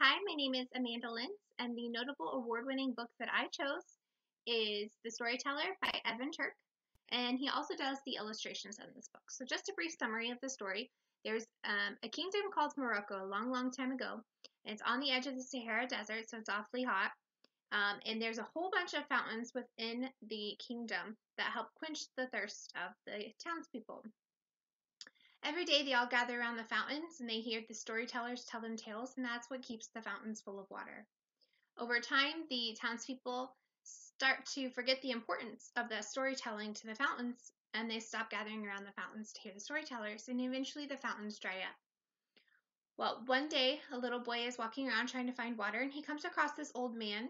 Hi, my name is Amanda Lints, and the notable award winning book that I chose is The Storyteller by Evan Turk, and he also does the illustrations in this book. So, just a brief summary of the story there's um, a kingdom called Morocco a long, long time ago. And it's on the edge of the Sahara Desert, so it's awfully hot. Um, and there's a whole bunch of fountains within the kingdom that help quench the thirst of the townspeople. Every day they all gather around the fountains and they hear the storytellers tell them tales, and that's what keeps the fountains full of water. Over time, the townspeople start to forget the importance of the storytelling to the fountains, and they stop gathering around the fountains to hear the storytellers, and eventually the fountains dry up. Well, one day, a little boy is walking around trying to find water, and he comes across this old man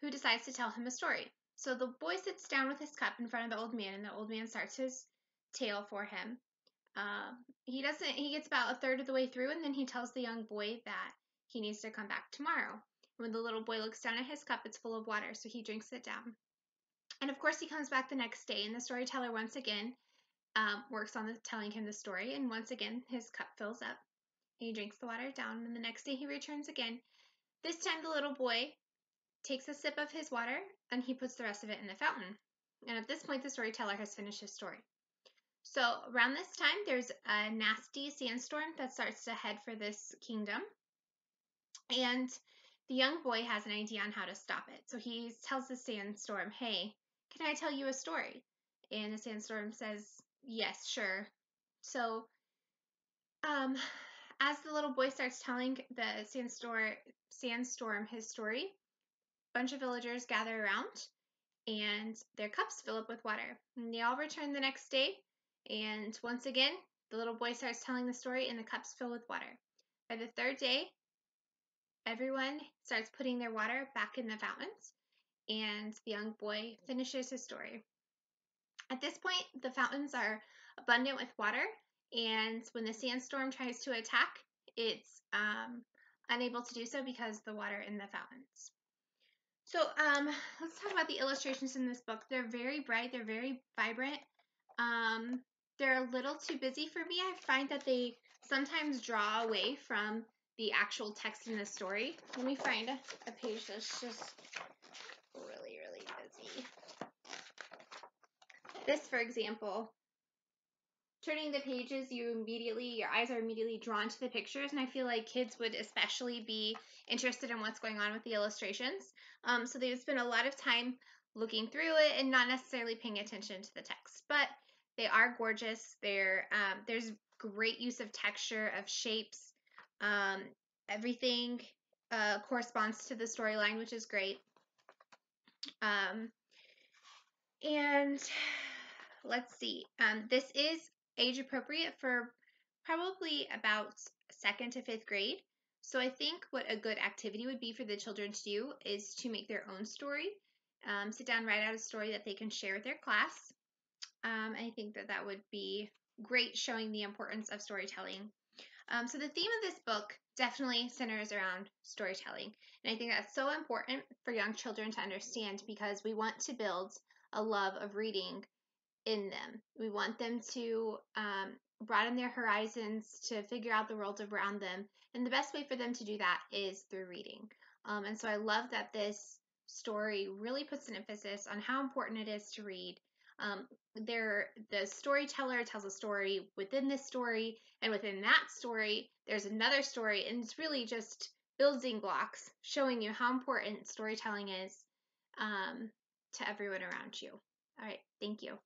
who decides to tell him a story. So the boy sits down with his cup in front of the old man, and the old man starts his tale for him. Um, he doesn't. He gets about a third of the way through, and then he tells the young boy that he needs to come back tomorrow. When the little boy looks down at his cup, it's full of water, so he drinks it down. And of course, he comes back the next day, and the storyteller once again um, works on the, telling him the story, and once again his cup fills up. He drinks the water down, and the next day he returns again. This time, the little boy takes a sip of his water, and he puts the rest of it in the fountain. And at this point, the storyteller has finished his story. So around this time, there's a nasty sandstorm that starts to head for this kingdom. And the young boy has an idea on how to stop it. So he tells the sandstorm, Hey, can I tell you a story? And the sandstorm says, Yes, sure. So um, as the little boy starts telling the sandstorm, sandstorm his story, a bunch of villagers gather around and their cups fill up with water. And they all return the next day and once again, the little boy starts telling the story, and the cups fill with water. By the third day, everyone starts putting their water back in the fountains, and the young boy finishes his story. At this point, the fountains are abundant with water, and when the sandstorm tries to attack, it's um, unable to do so because the water in the fountains. So um, let's talk about the illustrations in this book. They're very bright, they're very vibrant. Um, they're a little too busy for me. I find that they sometimes draw away from the actual text in the story. Let me find a, a page that's just really, really busy. This, for example, turning the pages, you immediately, your eyes are immediately drawn to the pictures, and I feel like kids would especially be interested in what's going on with the illustrations. Um, so they would spend a lot of time looking through it and not necessarily paying attention to the text. But they are gorgeous. They're um, there's great use of texture of shapes. Um, everything uh, corresponds to the storyline, which is great. Um, and let's see. Um, this is age appropriate for probably about second to fifth grade. So I think what a good activity would be for the children to do is to make their own story. Um, sit down, write out a story that they can share with their class. Um, I think that that would be great showing the importance of storytelling. Um, so the theme of this book definitely centers around storytelling. And I think that's so important for young children to understand because we want to build a love of reading in them. We want them to um, broaden their horizons, to figure out the world around them. And the best way for them to do that is through reading. Um, and so I love that this story really puts an emphasis on how important it is to read um, there the storyteller tells a story within this story and within that story there's another story and it's really just building blocks showing you how important storytelling is um, to everyone around you. All right thank you